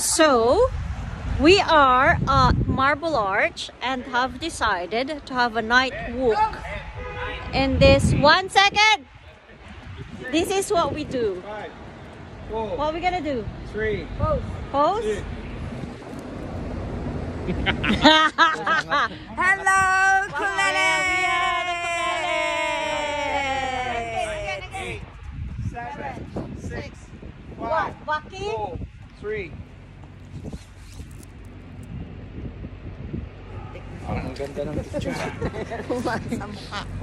So, we are at Marble Arch and have decided to have a night walk. In this one second, this is what we do. Five, four, What are we gonna do? three, Pose? Hello, Kulele! Eight, seven, six, five, Walking? four, three. Ganda ng picture.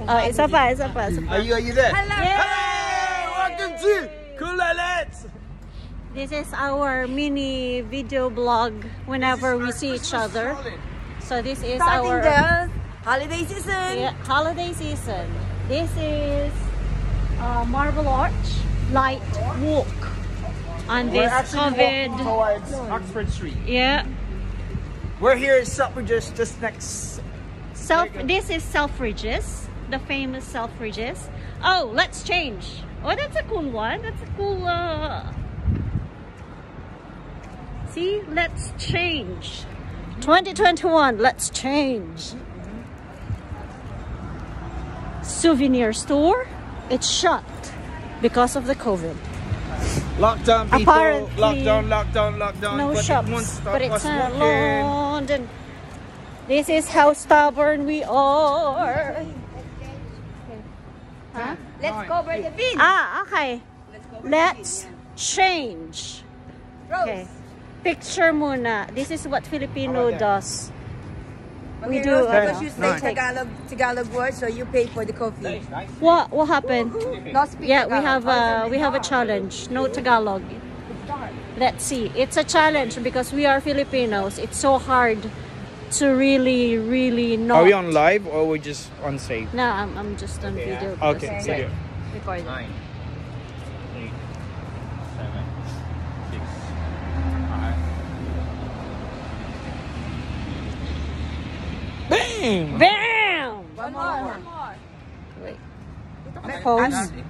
Oh, isa pa, isa pa, isa pa. Are you, are you there? Hello! Hey, welcome to Kulalet! This is our mini video blog whenever we see each other. So this is Starting our the holiday season. yeah, holiday season. This is uh, Marble Arch Light Walk on We're this actually walking COVID. towards Oxford Street. Yeah, We're here at Selfridges, just next. self. This is Selfridges, the famous Selfridges. Oh, let's change. Oh, that's a cool one. That's a cool. Uh... See, let's change. 2021, let's change. Souvenir store, it's shut because of the COVID. Lockdown, people. Apparently, lockdown, lockdown, lockdown. No but shops, won't stop but it's us not. London. This is how stubborn we are. Huh? Let's go over the beach. Ah, okay. Let's change. Okay. Picture muna. This is what Filipino How about does. We Okay, do, Rose, because you say Nice. Tagalog, Tagalog word, so you pay for the coffee. What what happened? Not speak Yeah, we have a oh, we have a challenge. No Tagalog. Let's see. It's a challenge because we are Filipinos. It's so hard to really really know. Are we on live or we just on save? No, I'm, I'm just on video. Okay, because video. it's Recording. nine, eight, seven, six, five. Bam! Bam! One more, one more. Wait. Let- Pose. ano-